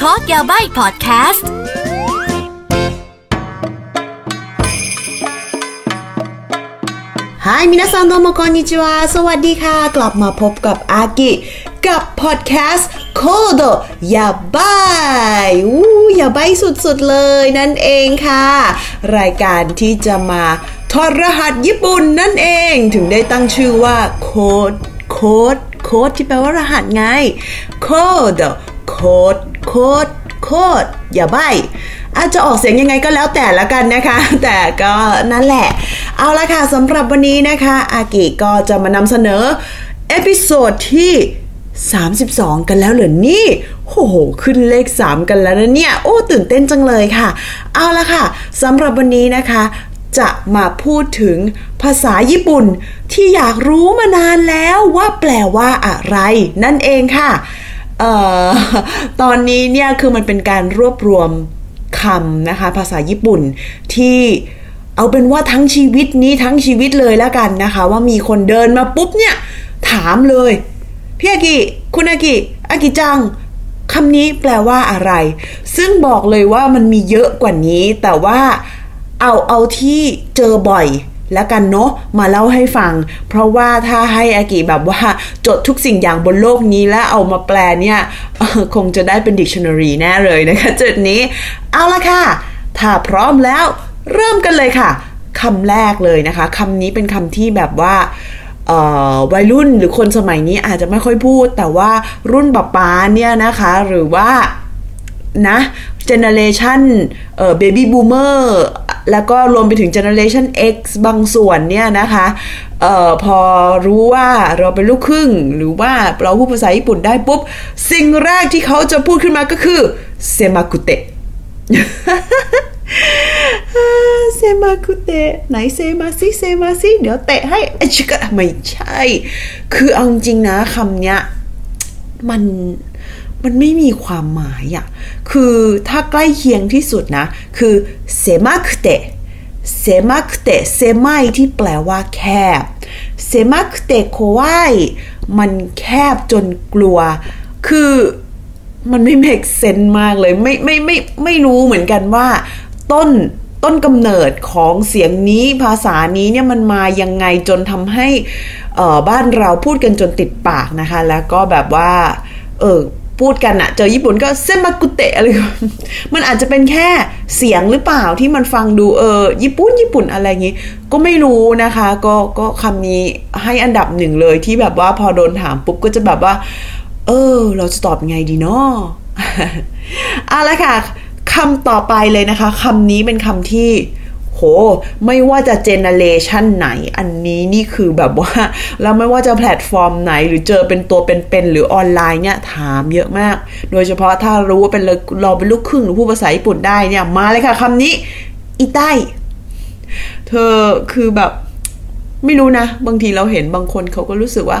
Code Yabaii พอดแคสต์ はい皆さんどうもこんにちは สวัสดีค่ะ กลับมาพบกับอากิ กับพอดแคสต์コードやばい อู้ やばい สุดๆเลยนั่นเองค่ะ รายการที่จะมาถอดรหัสญี่ปุ่นนั่นเองถึงได้ตั้งชื่อว่าโคดcode code ที่แปลว่ารหัสไง code code code code やばいอาจจะออกเสียงยังไงก็แล้วแต่ละกันนะคะ แต่ก็นั่นแหละ เอาละค่ะสำหรับวันนี้นะคะ อากิก็จะมานำเสนอ episode ที่ 32 กันแล้วเหรอนี่โอ้โห ขึ้นเลข 3 กันแล้วนะเนี่ย โอ้ ตื่นเต้นจังเลยค่ะ เอาละค่ะสำหรับวันนี้นะคะ จะมาพูดถึงภาษาญี่ปุ่นที่อยากรู้มานานแล้วว่าแปลว่าอะไร นั่นเองค่ะ ตอนนี้เนี่ยคือมันเป็นการรวบรวมคำนะคะ ภาษาญี่ปุ่นที่เอาเป็นว่าทั้งชีวิตนี้ทั้งชีวิตเลยแล้วกันนะคะ ว่ามีคนเดินมาปุ๊บเนี่ย ถามเลยพี่อากิคุณอากิอากิจังคำนี้แปลว่าอะไร ซึ่งบอกเลยว่ามันมีเยอะกว่านี้ แต่ว่าเอาเอาที่เจอบ่อย แล้วกันเนาะมาเล่าให้ฟัง เพราะว่าถ้าให้อากิแบบว่าจดทุกสิ่งอย่างบนโลกนี้แล้วเอามาแปลเนี่ยคงจะได้เป็นดิกชันนารีแน่เลยนะคะจุดนี้ เอาละค่ะ ถ้าพร้อมแล้ว เริ่มกันเลยค่ะคำแรกเลยนะคะคำนี้เป็นคำที่แบบว่าวัยรุ่นหรือคนสมัยนี้อาจจะไม่ค่อยพูด แต่ว่ารุ่นป๊าป๊าเนี่ยนะคะ หรือว่านะเจเนเรชันเอ่อเบบี้บูมเมอร์ แล้วก็รวมไปถึงเจเนเรชัน X บางส่วนเนี่ยนะคะออพอรู้ว่าเราเป็นลูกครึ่ง หรือว่าเราพูดภาษาญี่ปุ่นได้ปุ๊บ สิ่งแรกที่เขาจะพูดขึ้นมาก็คือเซมากุเตะเซมาคุเตะไหนเซมาซิเซมาซิเดี๋ยวเตะให้ไอชิกะไม่ใช่ คือเอาจริงนะคำเนี้ยมัน มันไม่มีความหมายอะคือถ้าใกล้เคียงที่สุดนะ คือเซมาคเตะเซมาคเตะเซไมที่แปลว่าแคบเซมาคเตะโควายมันแคบจนกลัว คือมันไม่เมกเซนมากเลย ไม่ไม่ไม่ไม่รู้เหมือนกันว่า ต้นต้นกำเนิดของเสียงนี้ภาษานี้เนี่ยมันมายังไงจนทำให้บ้านเราพูดกันจนติดปากนะคะ แล้วก็แบบว่า เออ พูดกันอะเจอญี่ปุ่นก็เซมากุเตะอะไรมันอาจจะเป็นแค่เสียงหรือเปล่าที่มันฟังดูเออญี่ปุ่นญี่ปุ่นอะไรอย่างงี้ ก็ไม่รู้นะคะ ก็ก็คำนี้ให้อันดับหนึ่งเลยที่แบบว่าพอโดนถามปุ๊บก็จะแบบว่า เออ เราจะตอบยังไงดีเนาะเอาละค่ะคำต่อไปเลยนะคะคำนี้เป็นคำที่ โห ไม่ว่าจะ generation ไหน อันนี้นี่คือแบบว่า แล้วไม่ว่าจะแพลตฟอร์มไหน หรือเจอเป็นตัวเป็นๆหรือออนไลน์เนี่ยถามเยอะมาก โดยเฉพาะถ้ารู้ว่าเป็นเราเป็นลูกครึ่งหรือพูดภาษาญี่ปุ่นได้เนี่ยมาเลยค่ะคำนี้อีใต้เธอคือแบบไม่รู้นะ บางทีเราเห็นบางคนเขาก็รู้สึกว่า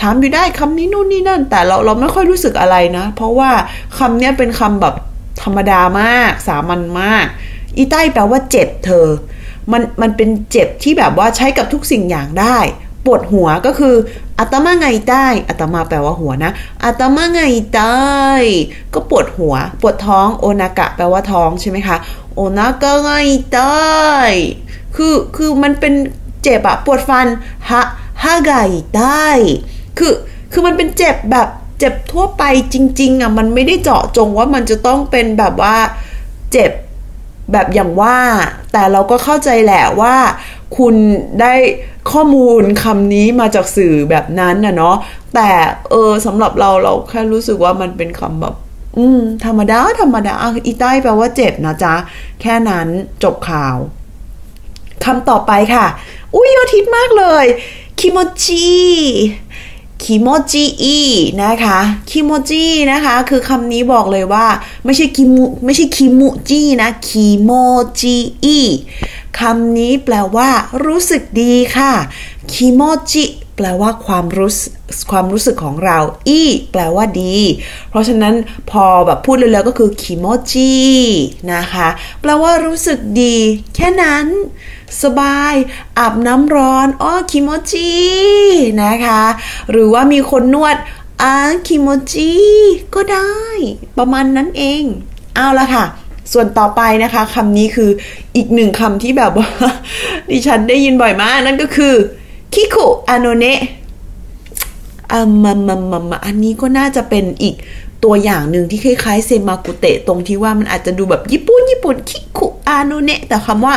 ถามอยู่ได้คำนี้นู่นนี่นั่น แต่เราเราไม่ค่อยรู้สึกอะไรนะ เพราะว่าคำนี้เป็นคำแบบธรรมดามาก สามัญมาก อีใต้แปลว่าเจ็บเธอ มันมันเป็นเจ็บที่แบบว่าใช้กับทุกสิ่งอย่างได้ ปวดหัวก็คืออัตมาไงใต้อัตมาแปลว่าหัวนะอัตมาไงใต้ก็ปวดหัว ปวดท้องโอนากะ แปลว่าท้องใช่ไหมคะโอนากะไงใต้คือคือมันเป็นเจ็บอะปวดฟันฮะฮาไกใต้คือคือมันเป็นเจ็บแบบเจ็บทั่วไปจริง ๆอะมันไม่ได้เจาะจงว่ามันจะต้องเป็นแบบว่าเจ็บ แบบอย่างว่า แต่เราก็เข้าใจแหละว่า คุณได้ข้อมูลคำนี้มาจากสื่อแบบนั้นนะเนาะแต่เออสำหรับเราเราแค่รู้สึกว่ามันเป็นคำแบบ อืม ธรรมดา ธรรมดาอีใต้แปลว่าเจ็บนะจ๊ะ แค่นั้นจบข่าวคำต่อไปค่ะ อุ้ยยอดทิตมากเลยคิโมจิ คิโมจิอีนะคะคิโมจินะคะ คือคำนี้บอกเลยว่า ไม่ใช่คิมุไม่ใช่คิมุจินะคิโมจิอีคำนี้แปลว่า รู้สึกดีค่ะคิโมจิแปลว่าความรู้ความรู้สึกของเรา อีแปลว่าดี เพราะฉะนั้นพอแบบพูดเร็วๆก็คือคิโมจินะคะ แปลว่ารู้สึกดี แค่นั้น สบายอาบน้ำร้อนอ้อคิโมจินะคะ หรือว่ามีคนนวดอาคิโมจิก็ได้ ประมาณนั้นเอง เอาละค่ะ ส่วนต่อไปนะคะคำนี้คืออีกหนึ่งคำที่แบบว่าดิฉันได้ยินบ่อยมาก นั่นก็คือคิคุอาโนเนะอ่ามามามามาอันนี้ก็น่าจะเป็นอีกตัวอย่างหนึ่งที่คล้ายๆเซมากุเตะตรงที่ว่ามันอาจจะดูแบบญี่ปุ่นญี่ปุ่นคิคุอาโนเนะแต่คำว่า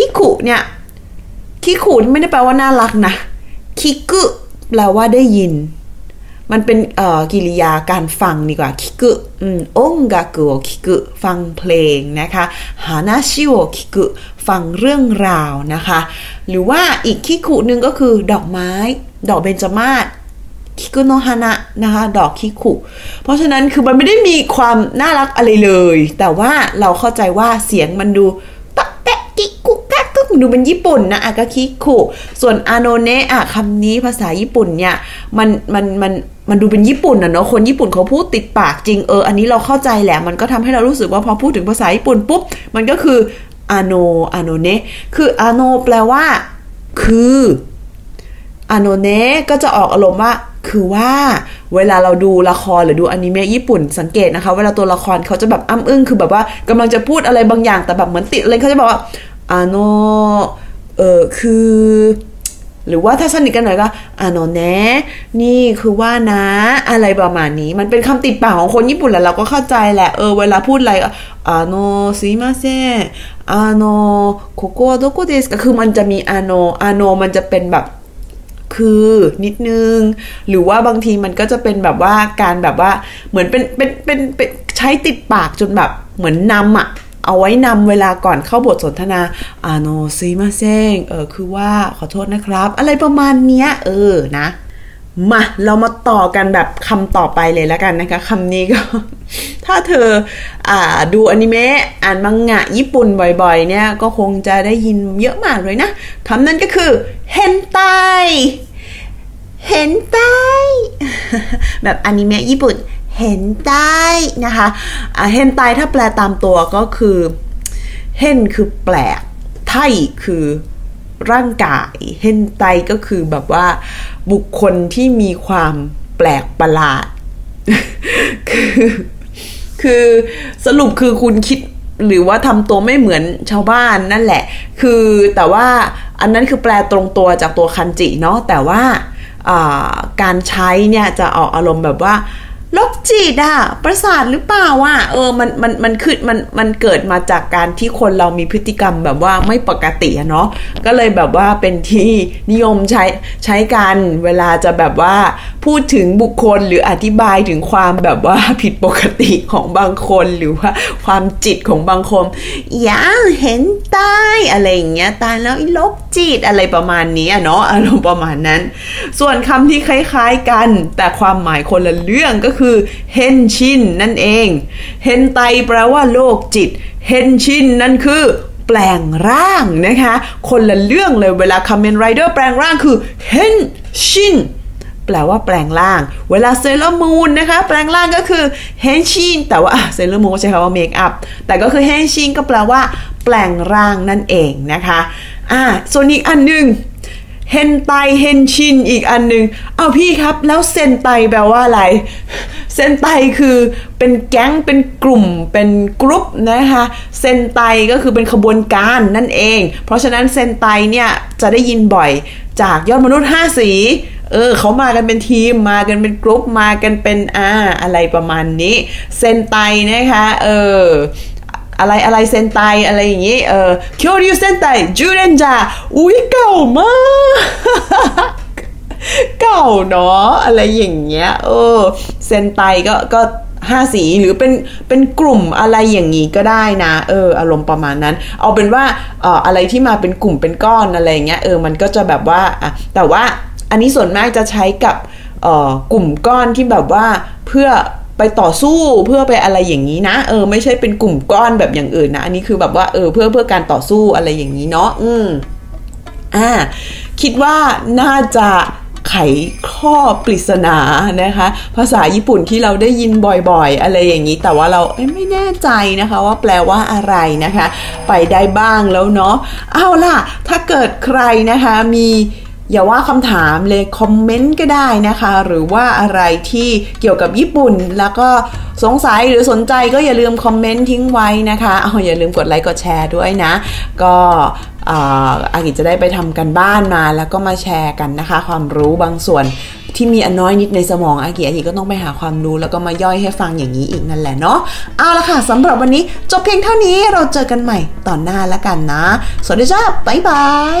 คิคุเนี่ยคิคุไม่ได้แปลว่าน่ารักนะคิกุแปลว่าได้ยิน มันเป็นเอ่อกิริยาการฟังดีกว่าคิกุอืมองกากุโอคิกุฟังเพลงนะคะฮานาชิโอคิกุฟังเรื่องราวนะคะ หรือว่าอีกคิกุหนึ่งก็คือดอกไม้ ดอกเบญจมาศคิกุโนฮานะนะคะดอกคิกุเพราะฉะนั้นคือมันไม่ได้มีความน่ารักอะไรเลย แต่ว่าเราเข้าใจว่าเสียงมันดูตักแตะกิกุ ดูเป็นญี่ปุ่นนะอากาคิคุส่วนอาโนเนะอะคำนี้ภาษาญี่ปุ่นเนี่ยมันมันมันมันดูเป็นญี่ปุ่นอะเนาะคนญี่ปุ่นเขาพูดติดปากจริงเอออันนี้เราเข้าใจแหละมันก็ทำให้เรารู้สึกว่าพอพูดถึงภาษาญี่ปุ่นปุ๊บมันก็คืออาโนอาโนเนะคืออาโนแปลว่า คืออาโนเนะก็จะออกอารมณ์ว่าคือว่าเวลาเราดูละครหรือดูอนิเมะญี่ปุ่นสังเกตนะคะ เวลาตัวละครเขาจะแบบอ้ำอึ้งคือแบบว่ากำลังจะพูดอะไรบางอย่างแต่แบบเหมือนติดอะไรเขาจะบอกว่า อาโนเออคือหรือว่าถ้าสนิทกันหน่อยก็อาโนเนะนี่คือว่านะ อะไรประมาณนี้ มันเป็นคำติดปากของคนญี่ปุ่นแหละเราก็เข้าใจแหละ เออ เวลาพูดอะไรอาโนซิมาเซอาโนโคโกะโดโกเดสก็คือมันจะมีอาโนอาโนมันจะเป็นแบบคือนิดนึง หรือว่าบางทีมันก็จะเป็นแบบว่าการแบบว่าเหมือนเป็นเป็นเป็นเป็นใช้ติดปากจนแบบเหมือนนำอะ เอาไว้นำเวลาก่อนเข้าบทสนทนาอาโนซีมาเซงเออคือว่าขอโทษนะครับ อะไรประมาณเนี้ย เออนะ มาเรามาต่อกันแบบคำต่อไปเลยแล้วกันนะคะคำนี้ก็ ถ้าเธออ่าดูอนิเมะอ่านมังงะญี่ปุ่นบ่อยๆ เนี่ย ก็คงจะได้ยินเยอะมากเลยนะคำนั้นก็คือเฮนไตเฮนไตแบบอนิเมะญี่ปุ่น เฮนไตนะคะอ่าเฮนไตถ้าแปลตามตัวก็คือเฮนคือแปลก ไทคือร่างกายเฮนไตก็คือแบบว่าบุคคลที่มีความแปลกประหลาด คือคือสรุปคือคุณคิดหรือว่าทำตัวไม่เหมือนชาวบ้านนั่นแหละ คือแต่ว่าอันนั้นคือแปลตรงตัวจากตัวคันจิเนาะแต่ว่าการใช้เนี่ยจะออกอารมณ์แบบว่า โรคจิตอะประสาทหรือเปล่าอะเออมันมันมันคือมันมันเกิดมาจากการที่คนเรามีพฤติกรรมแบบว่าไม่ปกติอะเนาะก็เลยแบบว่าเป็นที่นิยมใช้ใช้กันเวลาจะแบบว่าพูดถึงบุคคลหรืออธิบายถึงความแบบว่าผิดปกติของบางคนหรือว่าความจิตของบางคนอย่าเห็นตายอะไรอย่างเงี้ยตายแล้วอ้โรคจิตอะไรประมาณนี้อะเนาะอารมณ์ประมาณนั้น ส่วนคำที่คล้าย ๆกัน แต่ความหมายคนละเรื่องก็คืคือเฮนชินนั่นเองเฮนไตแปลว่าโลกจิตเฮนชินนั่นคือแปลงร่างนะคะ คนละเรื่องเลยเวลาคาเมนไรเดอร์แปลงร่างคือ変身 แปลว่าแปลงร่าง เวลาเซเลอร์มูนนะคะ แปลงร่างก็คือ変身 แต่ว่าเซเลอร์มูนใช้คำว่า make up แต่ก็คือ 変身 ก็แปลว่าแปลงร่างนั่นเองนะคะอ่าส่วนอีกอันหนึ่ง 変態 変身 อีกอันหนึ่งเอาพี่ครับ แล้ว戦隊 แปลว่าอะไร 戦隊 คือเป็นแก๊งเป็นกลุ่มเป็นกรุ๊ปนะคะเซนไตก็คือเป็นขบวนการนั่นเอง เพราะฉะนั้นเซนไตเนี่ยจะได้ยินบ่อยจากยอดมนุษย์ 5 สี เออเขามากันเป็นทีมมากันเป็นกรุ๊ปมากันเป็นอ่าอะไรประมาณนี้ เซนไตนะคะเออ อะไรอะไรเซนไตอะไรอย่างนี้เออคิวริวเซนไตจูเรนจาอุ้ยเก่ามากเก่าเนาะอะไรอย่างเงี้ยเออเซนไตก็ก็ห้าสีหรือเป็นเป็นกลุ่มอะไรอย่างนี้ก็ได้นะ เออ อารมณ์ประมาณนั้น เอาเป็นว่าเอ่ออะไรที่มาเป็นกลุ่มเป็นก้อนอะไรเงี้ยเออมันก็จะแบบว่าอะแต่ว่าอันนี้ส่วนมากจะใช้กับเอ่อกลุ่มก้อนที่แบบว่าเพื่อ ไปต่อสู้เพื่อไปอะไรอย่างนี้นะ เออ ไม่ใช่เป็นกลุ่มก้อนแบบอย่างอื่นนะ อันนี้คือแบบว่าเออเพื่อเพื่อการต่อสู้อะไรอย่างนี้เนาะอืมอ่าคิดว่าน่าจะไขข้อปริศนานะคะ ภาษาญี่ปุ่นที่เราได้ยินบ่อยๆ อะไรอย่างนี้ แต่ว่าเราไม่แน่ใจนะคะว่าแปลว่าอะไรนะคะ ไปได้บ้างแล้วเนาะเอาล่ะ ถ้าเกิดใครนะคะมี อย่าว่าคำถามเลยคอมเมนต์ก็ได้นะคะ หรือว่าอะไรที่เกี่ยวกับญี่ปุ่น แล้วก็สงสัยหรือสนใจก็อย่าลืมคอมเมนต์ทิ้งไว้นะคะเอาอย่าลืมกดไลค์กดแชร์ด้วยนะ ก็อากิจะได้ไปทำการบ้านมาแล้วก็มาแชร์กันนะคะ ความรู้บางส่วนที่มีอันน้อยนิดในสมองอากิอากิก็ต้องไปหาความรู้แล้วก็มาย่อยให้ฟังอย่างนี้อีกนั่นแหละเนาะเอาละค่ะสำหรับวันนี้จบเพียงเท่านี้เราเจอกันใหม่ตอนหน้าแล้วกันนะ สวัสดีจ้าบ๊ายบาย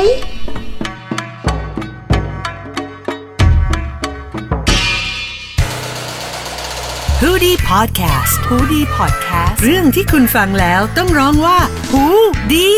ดี้พอดแคสต์ฮูดี้พอดแคสต์เรื่องที่คุณฟังแล้วต้องร้องว่าหูดี